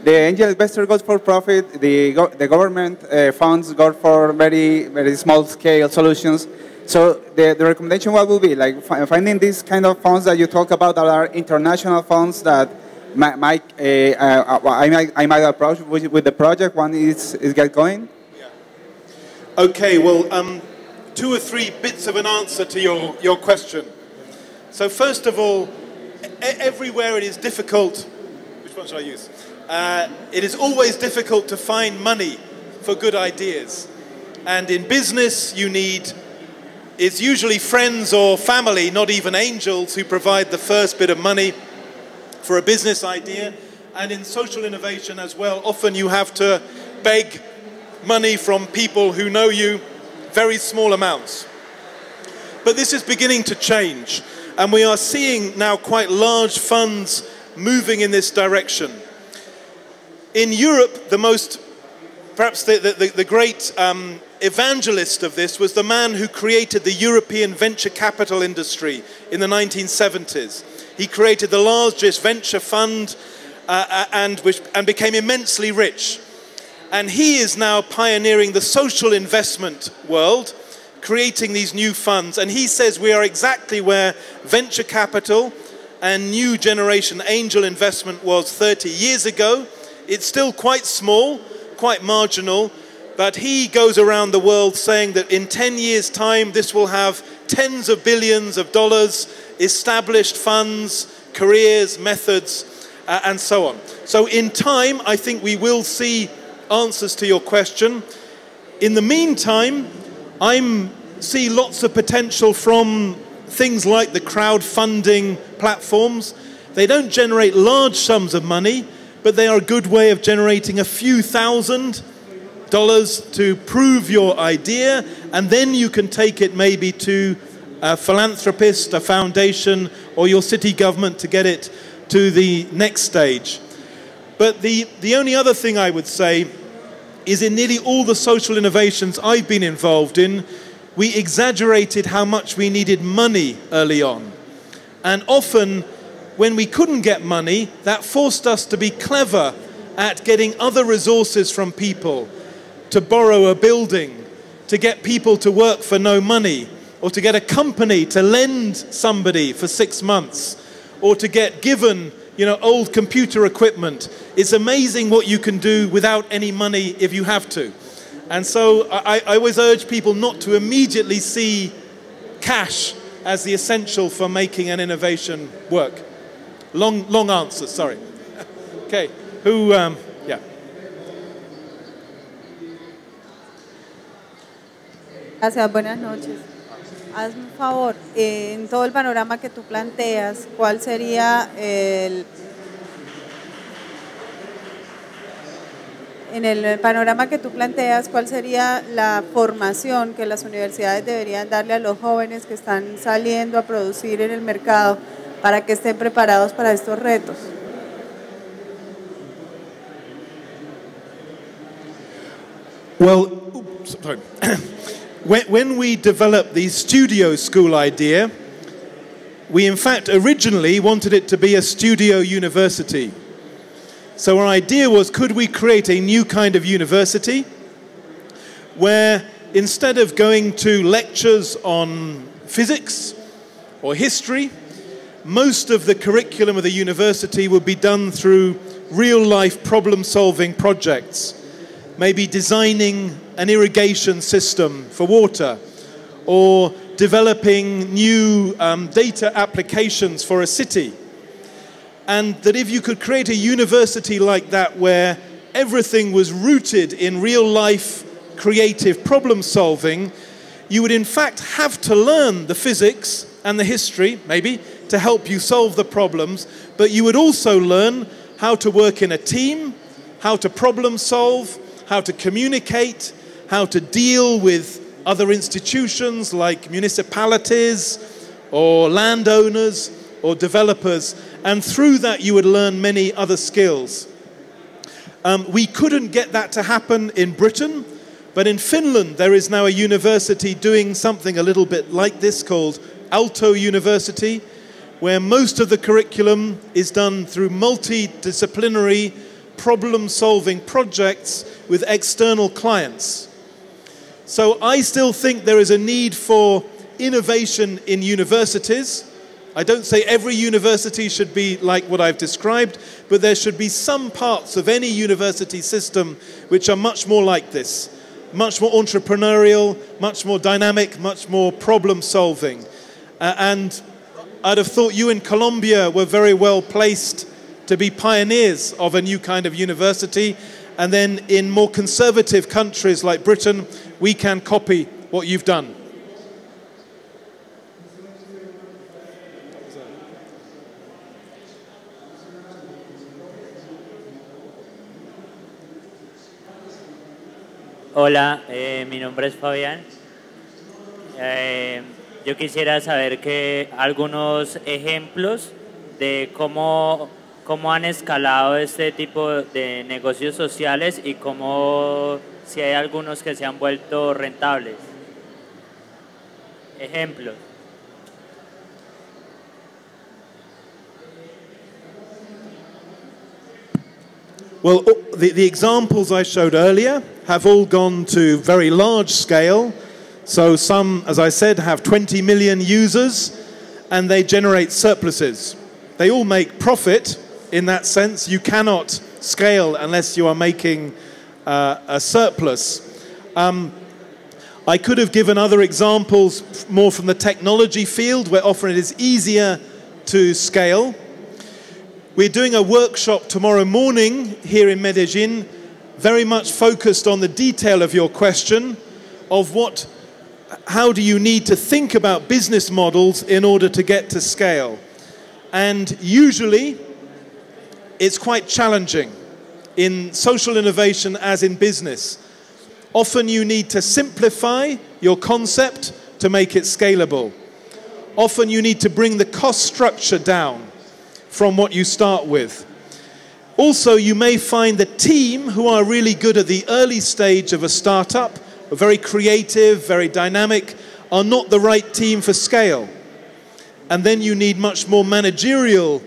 the angel investor goes for profit, the, go the government uh, funds go for very, very small scale solutions. So the, the recommendation what will be like finding these kind of funds that you talk about that are international funds that might, might uh, uh, I might I might approach with, with the project when it's, it's get going. Yeah. Okay. Well, um, two or three bits of an answer to your your question. So first of all, everywhere it is difficult. Which one should I use? Uh, it is always difficult to find money for good ideas. And in business, you need, it's usually friends or family, not even angels, who provide the first bit of money for a business idea. And in social innovation as well, often you have to beg money from people who know you, very small amounts. But this is beginning to change, and we are seeing now quite large funds moving in this direction. In Europe, the most, perhaps the, the, the great um, evangelist of this was the man who created the European venture capital industry in the 1970s. He created the largest venture fund uh, uh, and, which, and became immensely rich. And he is now pioneering the social investment world, creating these new funds. And he says we are exactly where venture capital and new generation angel investment was 30 years ago. It's still quite small, quite marginal, but he goes around the world saying that in 10 years' time, this will have tens of billions of dollars, established funds, careers, methods, uh, and so on. So, in time, I think we will see answers to your question. In the meantime, I see lots of potential from things like the crowdfunding platforms. They don't generate large sums of money, but they are a good way of generating a few thousand dollars to prove your idea, and then you can take it maybe to a philanthropist, a foundation, or your city government to get it to the next stage. But the, the only other thing I would say is in nearly all the social innovations I've been involved in, we exaggerated how much we needed money early on. And often, when we couldn't get money, that forced us to be clever at getting other resources from people, to borrow a building, to get people to work for no money, or to get a company to lend somebody for six months, or to get given you know, old computer equipment. It's amazing what you can do without any money if you have to. And so I, I always urge people not to immediately see cash as the essential for making an innovation work. Long, long answer, sorry. okay, who, um, yeah. Gracias, buenas noches. Hazme un favor, en todo el panorama que tú planteas, ¿cuál sería el... En el panorama que tú planteas, ¿cuál sería la formación que las universidades deberían darle a los jóvenes que están saliendo a producir en el mercado para que estén preparados para estos retos? Well, oops, sorry. when, when we developed the studio school idea, we in fact originally wanted it to be a studio university. So our idea was could we create a new kind of university where instead of going to lectures on physics or history, most of the curriculum of the university would be done through real life problem solving projects maybe designing an irrigation system for water or developing new um, data applications for a city. And that if you could create a university like that where everything was rooted in real life creative problem solving, you would in fact have to learn the physics and the history, maybe, to help you solve the problems, but you would also learn how to work in a team, how to problem solve, how to communicate, how to deal with other institutions like municipalities or landowners or developers. And through that, you would learn many other skills. Um, we couldn't get that to happen in Britain, but in Finland, there is now a university doing something a little bit like this called Aalto University, where most of the curriculum is done through multidisciplinary problem solving projects with external clients. So I still think there is a need for innovation in universities. I don't say every university should be like what I've described, but there should be some parts of any university system which are much more like this much more entrepreneurial, much more dynamic, much more problem solving. Uh, and I'd have thought you in Colombia were very well placed to be pioneers of a new kind of university. And then in more conservative countries like Britain, we can copy what you've done. Hola, eh, mi nombre es Fabián. Eh, yo quisiera saber que algunos ejemplos de cómo cómo han escalado este tipo de negocios sociales y cómo si hay algunos que se han vuelto rentables. Ejemplos. Well, the, the examples I showed earlier have all gone to very large scale. So some, as I said, have 20 million users and they generate surpluses. They all make profit, in that sense. You cannot scale unless you are making uh, a surplus. Um, I could have given other examples more from the technology field where often it is easier to scale. We're doing a workshop tomorrow morning here in Medellin, very much focused on the detail of your question of what, how do you need to think about business models in order to get to scale. And usually, it's quite challenging in social innovation as in business. Often you need to simplify your concept to make it scalable. Often you need to bring the cost structure down. from what you start with. Also, you may find the team who are really good at the early stage of a startup, very creative, very dynamic, are not the right team for scale. And then you need much more managerial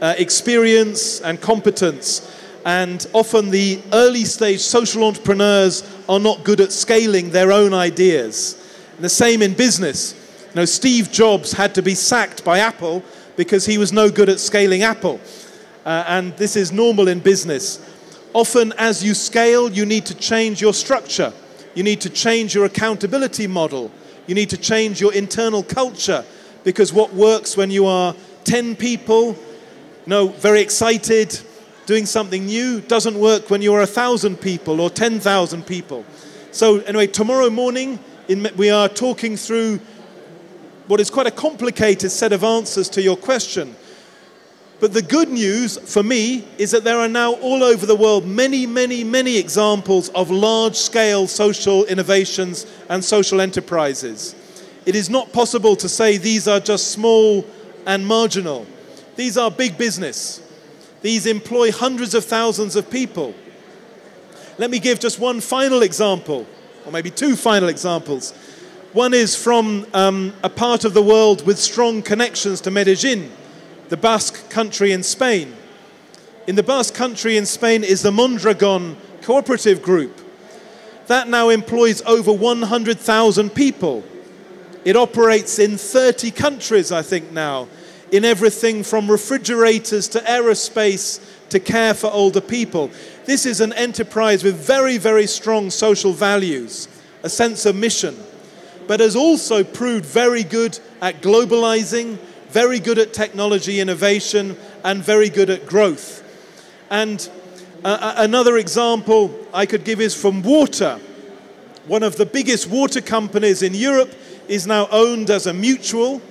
uh, experience and competence. And often the early stage social entrepreneurs are not good at scaling their own ideas. And the same in business. You know, Steve Jobs had to be sacked by Apple because he was no good at scaling Apple. Uh, and this is normal in business. Often, as you scale, you need to change your structure. You need to change your accountability model. You need to change your internal culture because what works when you are 10 people, you know, very excited, doing something new, doesn't work when you are 1,000 people or 10,000 people. So, anyway, tomorrow morning, in, we are talking through what is quite a complicated set of answers to your question. But the good news for me is that there are now all over the world many, many, many examples of large scale social innovations and social enterprises. It is not possible to say these are just small and marginal. These are big business. These employ hundreds of thousands of people. Let me give just one final example, or maybe two final examples. One is from um, a part of the world with strong connections to Medellin the Basque country in Spain. In the Basque country in Spain is the Mondragon Cooperative Group. That now employs over 100,000 people. It operates in 30 countries, I think, now, in everything from refrigerators to aerospace to care for older people. This is an enterprise with very, very strong social values, a sense of mission, but has also proved very good at globalizing, very good at technology innovation, and very good at growth. And uh, another example I could give is from water. One of the biggest water companies in Europe is now owned as a mutual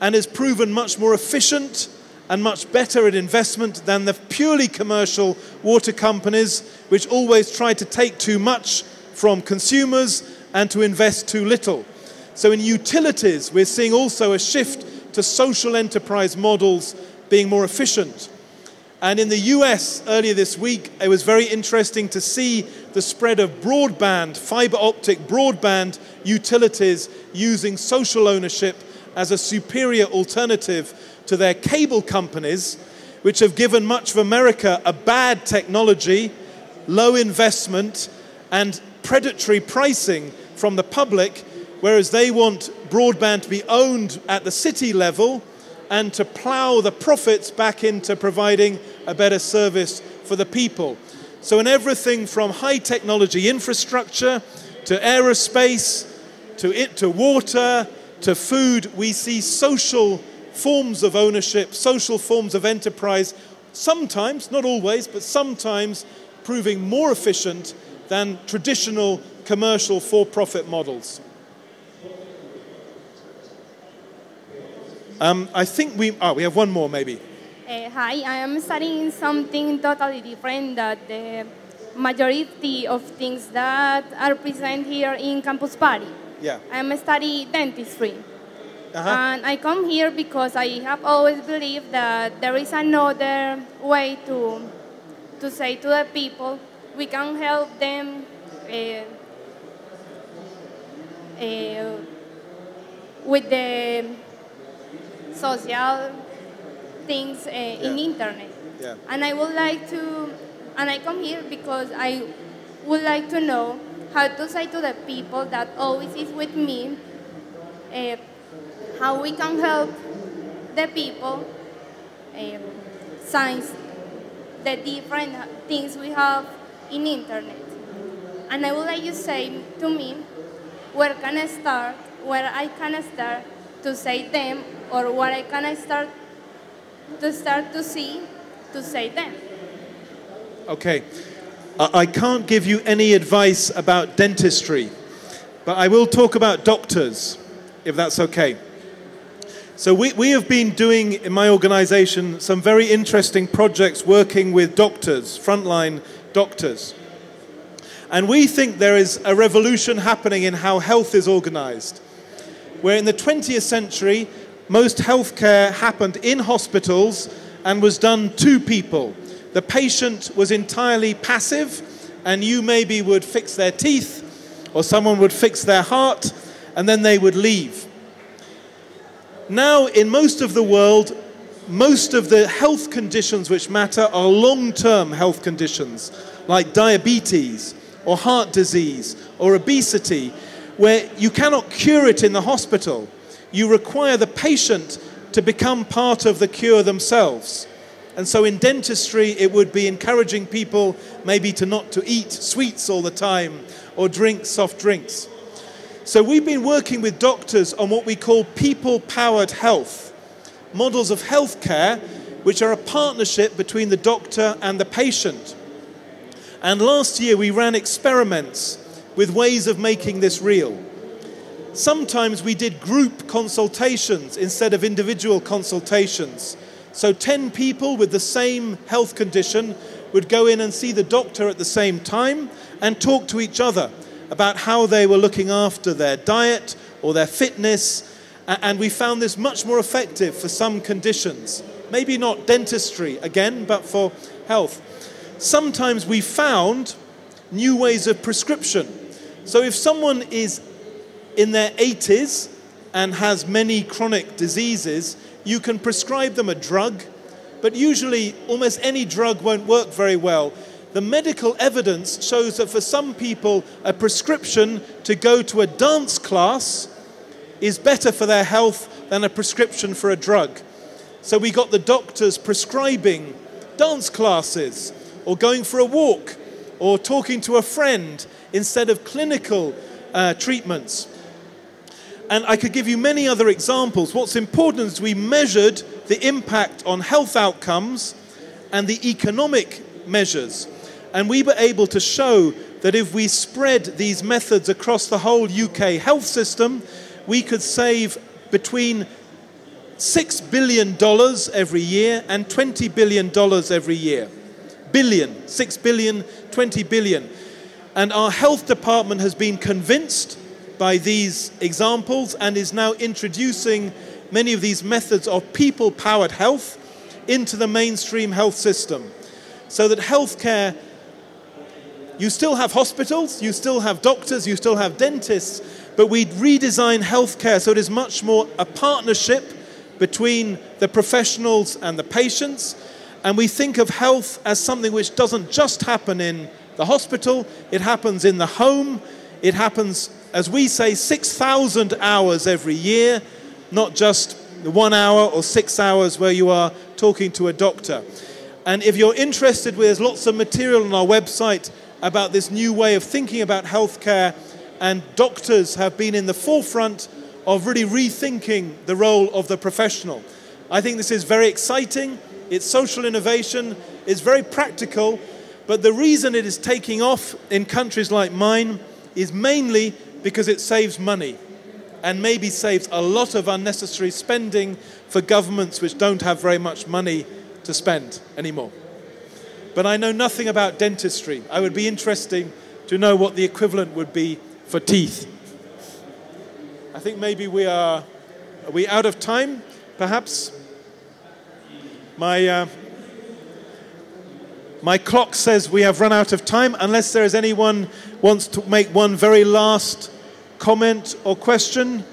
and is proven much more efficient and much better at investment than the purely commercial water companies, which always try to take too much from consumers and to invest too little. So, in utilities, we're seeing also a shift to social enterprise models being more efficient. And in the US earlier this week, it was very interesting to see the spread of broadband, fiber optic broadband utilities using social ownership as a superior alternative to their cable companies, which have given much of America a bad technology, low investment, and predatory pricing from the public whereas they want broadband to be owned at the city level and to plough the profits back into providing a better service for the people. So, in everything from high technology infrastructure to aerospace to, it, to water to food, we see social forms of ownership, social forms of enterprise, sometimes, not always, but sometimes proving more efficient than traditional commercial for profit models. Um, I think we, oh, we have one more maybe. Uh, hi, I am studying something totally different that the majority of things that are present here in Campus Party. Yeah. I am studying dentistry. Uh-huh. And I come here because I have always believed that there is another way to, to say to the people, we can help them uh, uh, with the social things uh, yeah. in internet. Yeah. And I would like to, and I come here because I would like to know how to say to the people that always is with me uh, how we can help the people science the different things we have in internet. And I would like you say to me where can I start, where I can start to say them or what I can I start to start to see to say them. Okay. I can't give you any advice about dentistry, but I will talk about doctors, if that's okay. So, we, we have been doing in my organization some very interesting projects working with doctors, frontline doctors. And we think there is a revolution happening in how health is organized. Where in the 20th century, most healthcare happened in hospitals and was done to people. The patient was entirely passive, and you maybe would fix their teeth, or someone would fix their heart, and then they would leave. Now, in most of the world, most of the health conditions which matter are long term health conditions, like diabetes, or heart disease, or obesity, where you cannot cure it in the hospital. You require the patient to become part of the cure themselves. And so in dentistry, it would be encouraging people maybe to not to eat sweets all the time or drink soft drinks. So we've been working with doctors on what we call people-powered health, models of healthcare which are a partnership between the doctor and the patient. And last year we ran experiments with ways of making this real. Sometimes we did group consultations instead of individual consultations. So 10 people with the same health condition would go in and see the doctor at the same time and talk to each other about how they were looking after their diet or their fitness. And we found this much more effective for some conditions. Maybe not dentistry again, but for health. Sometimes we found new ways of prescription. So if someone is in their 80s and has many chronic diseases, you can prescribe them a drug, but usually almost any drug won't work very well. The medical evidence shows that for some people, a prescription to go to a dance class is better for their health than a prescription for a drug. So we got the doctors prescribing dance classes, or going for a walk, or talking to a friend instead of clinical uh, treatments. And I could give you many other examples. What's important is we measured the impact on health outcomes and the economic measures. And we were able to show that if we spread these methods across the whole UK health system, we could save between $6 billion every year and $20 billion every year. Billion, 6 billion, 20 billion. And our health department has been convinced by these examples and is now introducing many of these methods of people powered health into the mainstream health system. So that healthcare, you still have hospitals, you still have doctors, you still have dentists, but we redesign healthcare so it is much more a partnership between the professionals and the patients. And we think of health as something which doesn't just happen in the hospital, it happens in the home, it happens as we say, 6,000 hours every year, not just one hour or six hours where you are talking to a doctor. And if you're interested, there's lots of material on our website about this new way of thinking about healthcare, and doctors have been in the forefront of really rethinking the role of the professional. I think this is very exciting. It's social innovation, it's very practical, but the reason it is taking off in countries like mine is mainly because it saves money and maybe saves a lot of unnecessary spending for governments which don't have very much money to spend anymore. But I know nothing about dentistry. I would be interesting to know what the equivalent would be for teeth. I think maybe we are, are we out of time, perhaps? My, uh, my clock says we have run out of time, unless there is anyone wants to make one very last comment or question?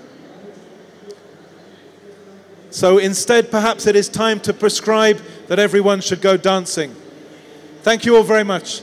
So instead, perhaps it is time to prescribe that everyone should go dancing. Thank you all very much.